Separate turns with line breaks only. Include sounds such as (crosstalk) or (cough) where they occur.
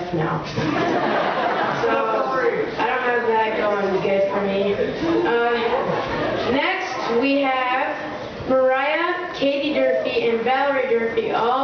left now. (laughs) so I don't have that going good for me. Uh, next we have Mariah, Katie Durfee, and Valerie Durfee all